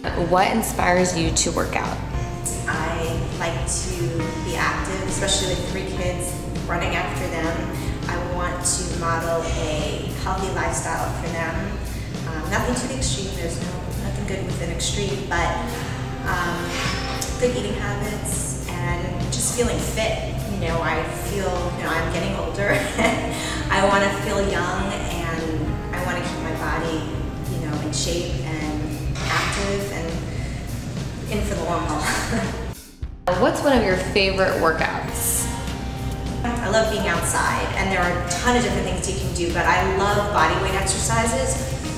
What inspires you to work out? I like to be active, especially with three kids running after them. I want to model a healthy lifestyle for them. Um, nothing to the extreme, there's no nothing good with an extreme, but um, good eating habits and just feeling fit. You know, I feel, you know, I'm getting older. I want to feel young and I want to keep my body, you know, in shape What's one of your favorite workouts? I love being outside, and there are a ton of different things you can do, but I love body weight exercises.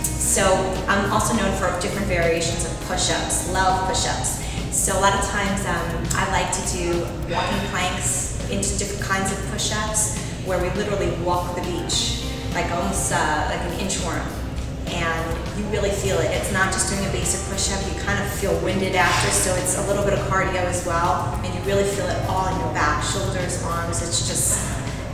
So I'm also known for different variations of push-ups, love push-ups. So a lot of times um, I like to do walking planks into different kinds of push-ups where we literally walk the beach, like almost uh, like an inchworm you really feel it. It's not just doing a basic push-up, you kind of feel winded after, so it's a little bit of cardio as well, and you really feel it all in your back, shoulders, arms, it's just,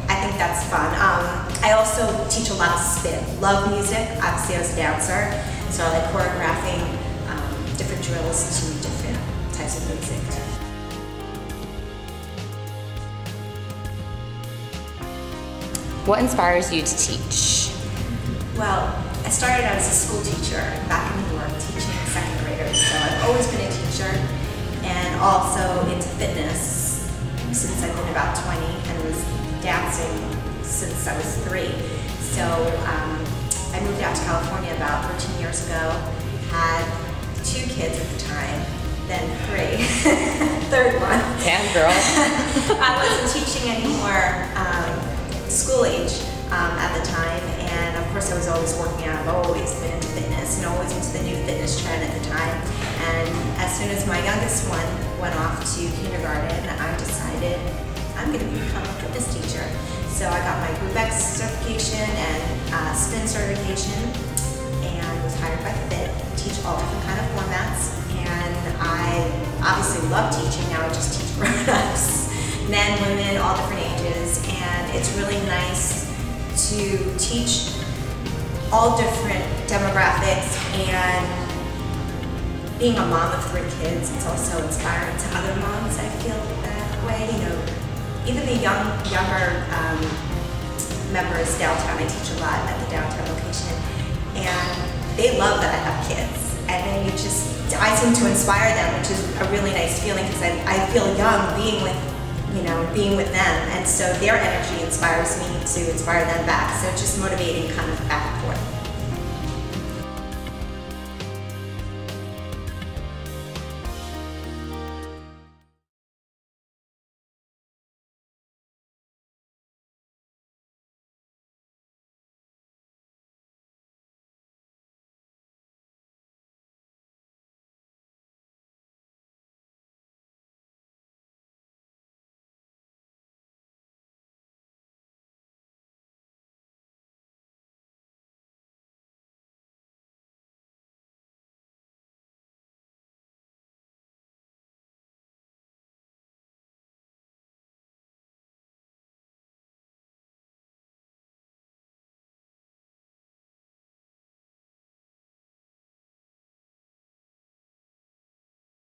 I think that's fun. Um, I also teach a lot of spin, love music, obviously I was a dancer, so I like choreographing um, different drills to different types of music. What inspires you to teach? Well, I started out as a school teacher back in New York, teaching second graders. So I've always been a teacher and also into fitness since I've been about 20 and was dancing since I was three. So um, I moved out to California about 13 years ago, had two kids at the time, then three, third one. Damn girl. I wasn't teaching anymore um, school age um, at the time, I was always working out. I've always been into fitness and always into the new fitness trend at the time. And as soon as my youngest one went off to kindergarten, I decided I'm going to become a fitness teacher. So I got my GroupEx certification and uh, spin certification, and was hired by Fit to teach all different kind of formats. And I obviously love teaching. Now I just teach grown-ups, men, women, all different ages, and it's really nice to teach all different demographics and being a mom of three kids, it's also inspiring to other moms, I feel that way, you know, even the young, younger um, members downtown, I teach a lot at the downtown location, and they love that I have kids, and then you just, I seem to inspire them, which is a really nice feeling, because I, I feel young being with you know, being with them. And so their energy inspires me to inspire them back. So just motivating kind of back and forth.